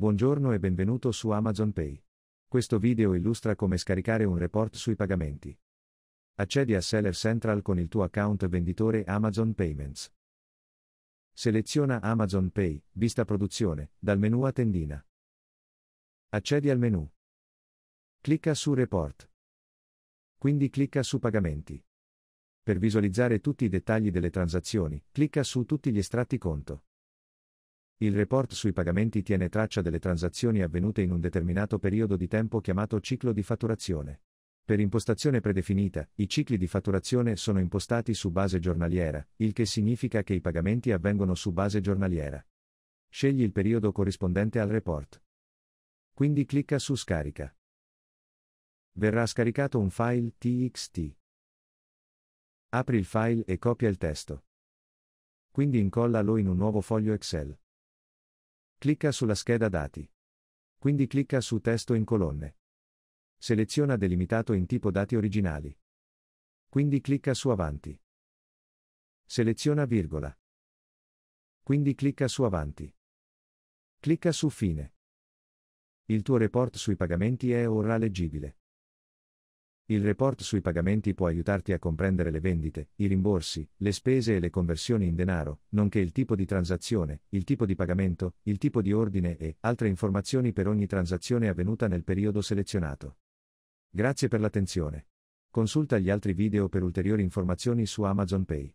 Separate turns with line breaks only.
Buongiorno e benvenuto su Amazon Pay. Questo video illustra come scaricare un report sui pagamenti. Accedi a Seller Central con il tuo account venditore Amazon Payments. Seleziona Amazon Pay, vista produzione, dal menu a tendina. Accedi al menu. Clicca su Report. Quindi clicca su Pagamenti. Per visualizzare tutti i dettagli delle transazioni, clicca su Tutti gli estratti conto. Il report sui pagamenti tiene traccia delle transazioni avvenute in un determinato periodo di tempo chiamato ciclo di fatturazione. Per impostazione predefinita, i cicli di fatturazione sono impostati su base giornaliera, il che significa che i pagamenti avvengono su base giornaliera. Scegli il periodo corrispondente al report. Quindi clicca su Scarica. Verrà scaricato un file TXT. Apri il file e copia il testo. Quindi incollalo in un nuovo foglio Excel. Clicca sulla scheda dati. Quindi clicca su testo in colonne. Seleziona delimitato in tipo dati originali. Quindi clicca su avanti. Seleziona virgola. Quindi clicca su avanti. Clicca su fine. Il tuo report sui pagamenti è ora leggibile. Il report sui pagamenti può aiutarti a comprendere le vendite, i rimborsi, le spese e le conversioni in denaro, nonché il tipo di transazione, il tipo di pagamento, il tipo di ordine e altre informazioni per ogni transazione avvenuta nel periodo selezionato. Grazie per l'attenzione. Consulta gli altri video per ulteriori informazioni su Amazon Pay.